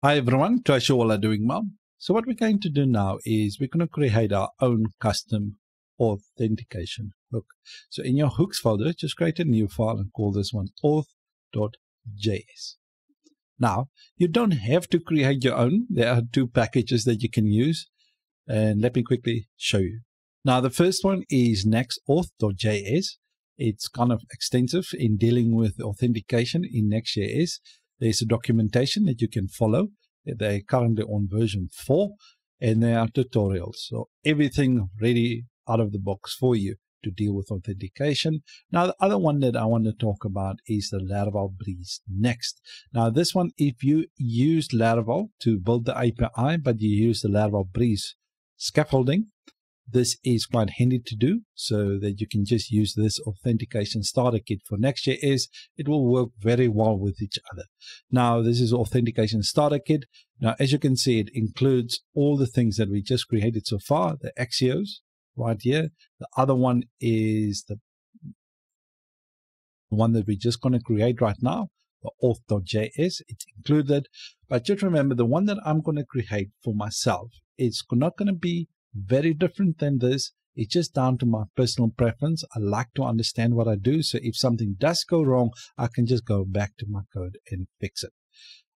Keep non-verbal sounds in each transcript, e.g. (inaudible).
Hi everyone, are doing well. So what we're going to do now is we're going to create our own custom authentication hook. So in your hooks folder, just create a new file and call this one auth.js. Now, you don't have to create your own. There are two packages that you can use. And let me quickly show you. Now, the first one is nextauth.js. It's kind of extensive in dealing with authentication in Next.js. There's a documentation that you can follow. They're currently on version 4 and there are tutorials. So everything ready out of the box for you to deal with authentication. Now, the other one that I want to talk about is the Laravel Breeze Next. Now, this one, if you use Laravel to build the API, but you use the Laravel Breeze scaffolding, this is quite handy to do so that you can just use this authentication starter kit for Next.js. It will work very well with each other. Now, this is authentication starter kit. Now, as you can see, it includes all the things that we just created so far, the Axios right here. The other one is the one that we're just going to create right now, the auth.js. It's included. But just remember, the one that I'm going to create for myself, it's not going to be very different than this. It's just down to my personal preference. I like to understand what I do. So if something does go wrong, I can just go back to my code and fix it.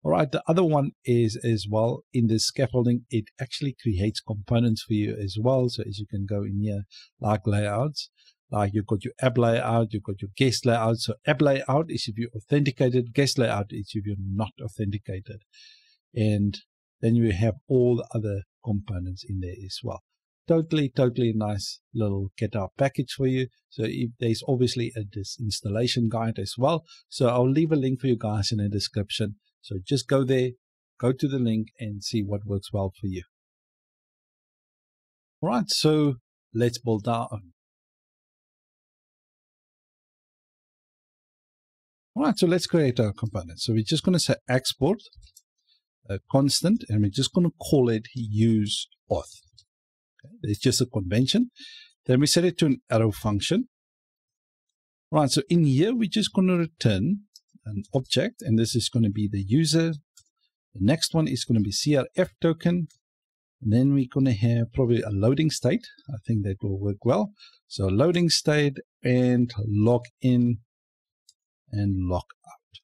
All right, the other one is as well in this scaffolding, it actually creates components for you as well. So as you can go in here, like layouts, like you've got your app layout, you've got your guest layout. So app layout is if you're authenticated, guest layout is if you're not authenticated. And then you have all the other components in there as well. Totally, totally nice little GitHub package for you. So if, there's obviously a this installation guide as well. So I'll leave a link for you guys in the description. So just go there, go to the link and see what works well for you. All right, so let's build our own. All right, so let's create our component. So we're just going to say export a constant and we're just going to call it use auth. It's just a convention. Then we set it to an arrow function. Right, so in here, we're just going to return an object, and this is going to be the user. The next one is going to be CSRF token. And then we're going to have probably a loading state. I think that will work well. So loading state and log in and log out.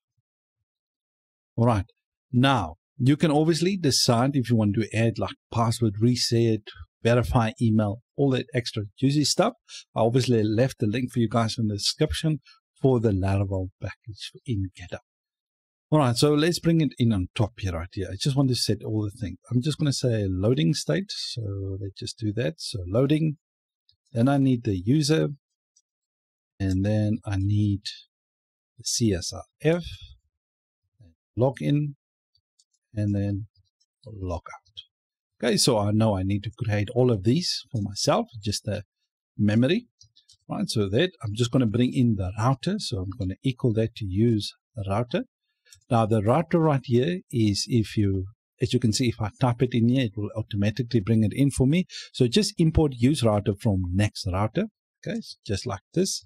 All right. Now, you can obviously decide if you want to add like password reset, verify email, all that extra juicy stuff. I obviously left the link for you guys in the description for the Laravel package in GitHub. All right, so let's bring it in on top here right here. I just want to set all the things. I'm just going to say loading state. So let's just do that. So loading. Then I need the user. And then I need the CSRF, login, and then log out. Okay, so I know I need to create all of these for myself, just the memory. Right, so that I'm just going to bring in the router. So I'm going to equal that to use router. Now the router right here is if you, as you can see, if I type it in here, it will automatically bring it in for me. So just import use router from next router. Okay, just like this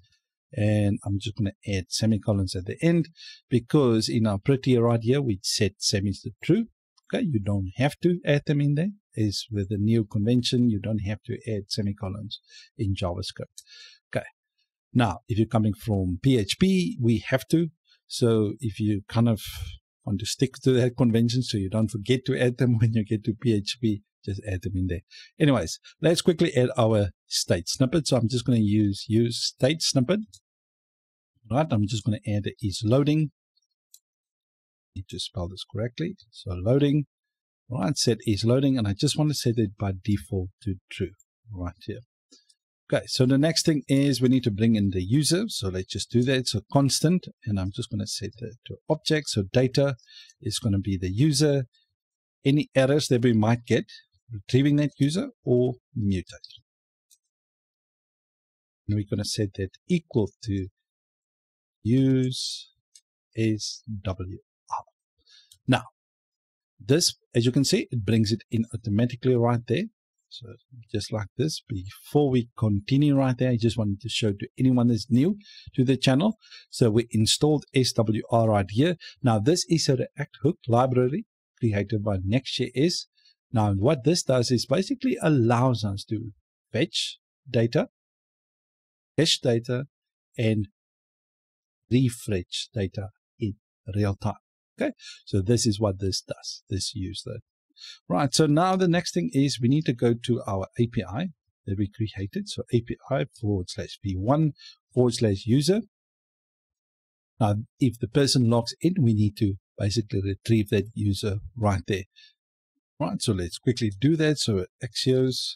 and I'm just going to add semicolons at the end because in our Prettier right here we set semis to true okay you don't have to add them in there is with the new convention you don't have to add semicolons in JavaScript okay now if you're coming from PHP we have to so if you kind of want to stick to that convention so you don't forget to add them (laughs) when you get to PHP just add them in there. Anyways, let's quickly add our state snippet. So I'm just going to use use state snippet right? I'm just going to add it is loading. Need to spell this correctly. So loading, right? Set is loading, and I just want to set it by default to true right here. Okay, so the next thing is we need to bring in the user. So let's just do that. So constant, and I'm just going to set it to object. So data is going to be the user. Any errors that we might get, retrieving that user or mutate. And we're going to set that equal to use SWR. Now, this, as you can see, it brings it in automatically right there. So just like this, before we continue right there, I just wanted to show to anyone that's new to the channel. So we installed SWR right here. Now this is a React hook library created by Next.js. Now, what this does is basically allows us to fetch data, cache data, and refresh data in real time. Okay, so this is what this does. This user. Right, so now the next thing is we need to go to our API that we created. So API forward slash v1 forward slash user. Now, if the person logs in, we need to basically retrieve that user right there. Right, so let's quickly do that. So Axios,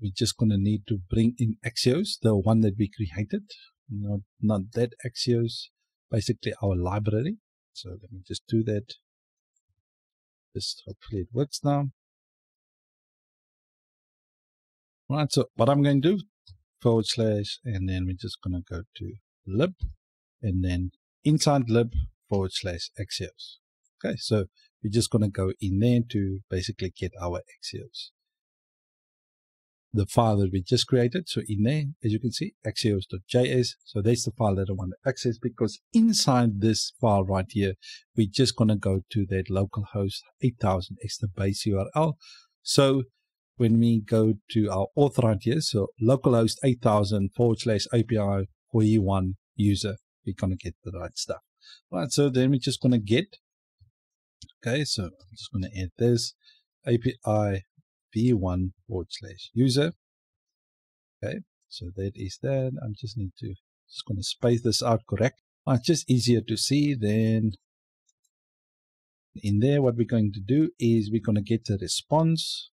we're just going to need to bring in Axios, the one that we created, not, not that Axios, basically our library. So let me just do that. Just hopefully it works now. Right, so what I'm going to do, forward slash, and then we're just going to go to lib, and then inside lib forward slash Axios. Okay, so we're just going to go in there to basically get our Axios. The file that we just created, so in there, as you can see, axios.js. So that's the file that I want to access because inside this file right here, we're just going to go to that localhost 8000 extra base URL. So when we go to our auth right here, so localhost 8000 forward slash API for v1 user, we're going to get the right stuff. Right, so then we're just going to get, okay, so I'm just going to add this API v1 forward slash user. Okay, so that is that. I just need to, just going to space this out correct. Right, it's just easier to see. Then in there, what we're going to do is we're going to get the response.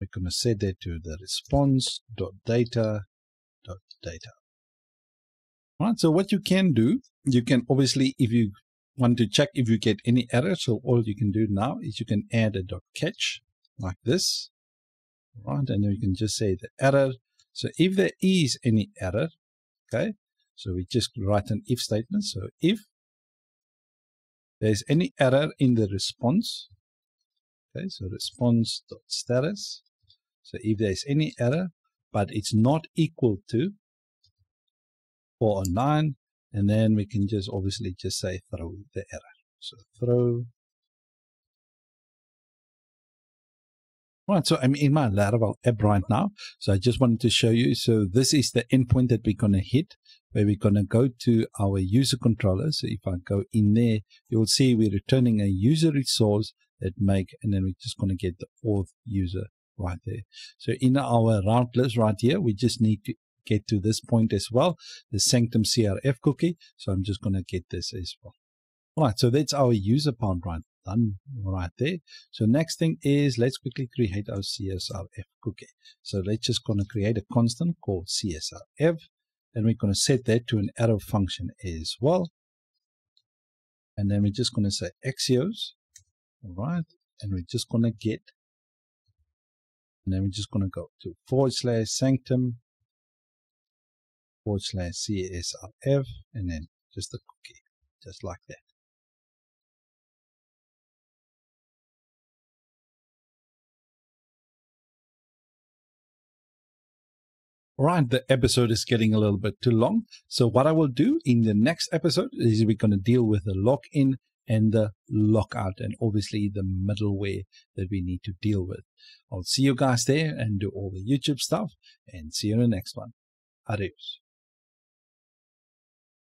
We're going to set that to the response dot data dot data Right, so what you can do, you can obviously, if you want to check if you get any error, so all you can do now is you can add a dot catch like this. Right, and you can just say the error. So if there is any error, okay, so we just write an if statement. So if there's any error in the response, okay, so response dot status. So if there's any error, but it's not equal to 409, and then we can just obviously just say throw the error. So throw. Right, so I'm in my Laravel app right now. So I just wanted to show you. So this is the endpoint that we're going to hit, where we're going to go to our user controller. So if I go in there, you will see we're returning a user resource that make, and then we're just going to get the auth user right there. So in our route list right here, we just need to get to this point as well, the Sanctum CSRF cookie. So I'm just going to get this as well. All right, so that's our user pound right done right there. So next thing is let's quickly create our CSRF cookie. So let's just going to create a constant called CSRF, and we're going to set that to an arrow function as well. And then we're just going to say Axios, all right, and we're just going to get, and then we're just going to go to forward slash sanctum forward slash CSRF and then just the cookie, just like that. Right, the episode is getting a little bit too long. So what I will do in the next episode is we're going to deal with the login and the logout and obviously the middleware that we need to deal with. I'll see you guys there and do all the YouTube stuff and see you in the next one. Adios.